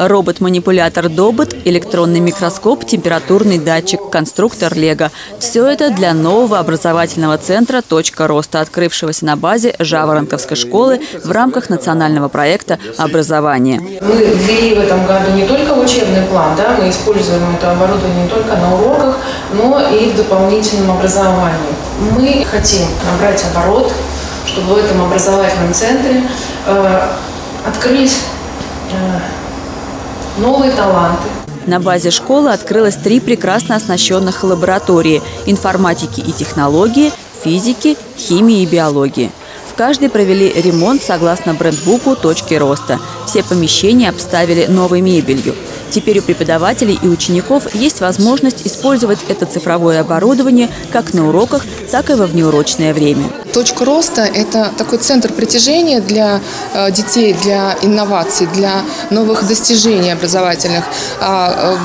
Робот-манипулятор «Добот», электронный микроскоп, температурный датчик, конструктор «Лего». Все это для нового образовательного центра «Точка роста», открывшегося на базе Жаворонковской школы в рамках национального проекта «Образование». Мы ввели в этом году не только учебный план, да, мы используем это оборудование не только на уроках, но и в дополнительном образовании. Мы хотим набрать оборот, чтобы в этом образовательном центре э, открылись новые таланты. На базе школы открылось три прекрасно оснащенных лаборатории – информатики и технологии, физики, химии и биологии. В каждой провели ремонт согласно брендбуку «Точки роста». Все помещения обставили новой мебелью. Теперь у преподавателей и учеников есть возможность использовать это цифровое оборудование как на уроках, так и во внеурочное время. Точка роста – это такой центр притяжения для э, детей, для инноваций, для новых достижений образовательных. А, э,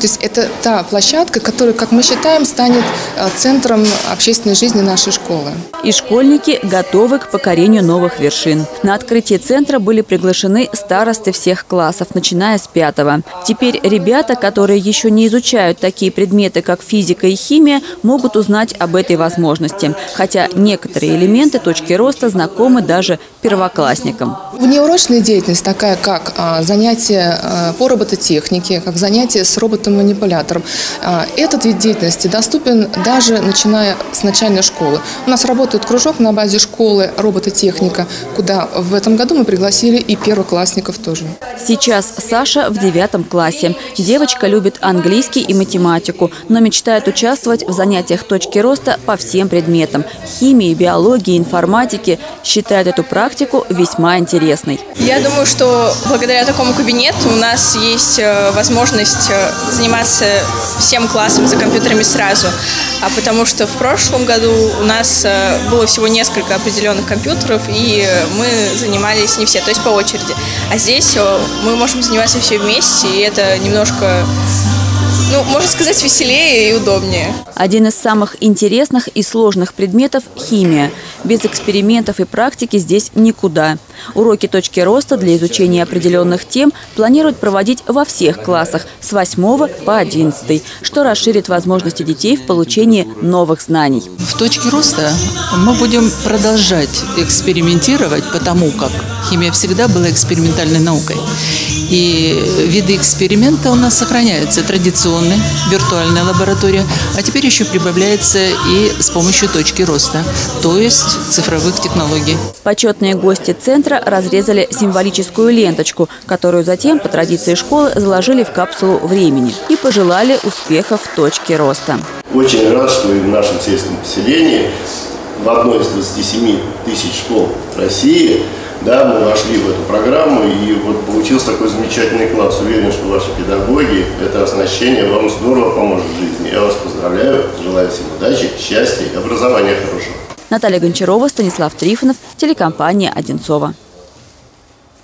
то есть это та площадка, которая, как мы считаем, станет э, центром общественной жизни нашей школы. И школьники готовы к покорению новых вершин. На открытие центра были приглашены старосты всех классов, начиная с пятого. Теперь ребята, которые еще не изучают такие предметы, как физика и химия, могут узнать об этой возможности. Хотя некоторые элементы точки роста знакомы даже первоклассникам. Внеурочная деятельность такая, как а, занятие а, по робототехнике, как занятие с роботом-манипулятором. А, этот вид деятельности доступен даже начиная с начальной школы. У нас работает кружок на базе школы робототехника, куда в этом году мы пригласили и первоклассников тоже. Сейчас Саша в девятом классе. Девочка любит английский и математику, но мечтает участвовать в занятиях точки роста по всем предметам – химии, биологии, информатики. Считает эту практику весьма интересной. Я думаю, что благодаря такому кабинету у нас есть э, возможность э, заниматься всем классом за компьютерами сразу. А потому что в прошлом году у нас э, было всего несколько определенных компьютеров, и мы занимались не все, то есть по очереди. А здесь мы можем заниматься все вместе, и это немножко ну, можно сказать, веселее и удобнее. Один из самых интересных и сложных предметов – химия. Без экспериментов и практики здесь никуда. Уроки точки роста для изучения определенных тем планируют проводить во всех классах с 8 по 11, что расширит возможности детей в получении новых знаний. В точке роста мы будем продолжать экспериментировать, потому как химия всегда была экспериментальной наукой. И виды эксперимента у нас сохраняются. Традиционная виртуальная лаборатория, а теперь еще прибавляется и с помощью точки роста, то есть цифровых технологий. Почетные гости центра разрезали символическую ленточку, которую затем, по традиции школы, заложили в капсулу времени и пожелали успехов в точке роста. Очень рад, что и в нашем сельском поселении в одной из 27 тысяч школ России да, мы вошли в эту программу, и вот получился такой замечательный класс. Уверен, что ваши педагоги, это оснащение вам здорово поможет в жизни. Я вас поздравляю, желаю всем удачи, счастья и образования хорошего. Наталья Гончарова, Станислав Трифонов, телекомпания «Одинцова».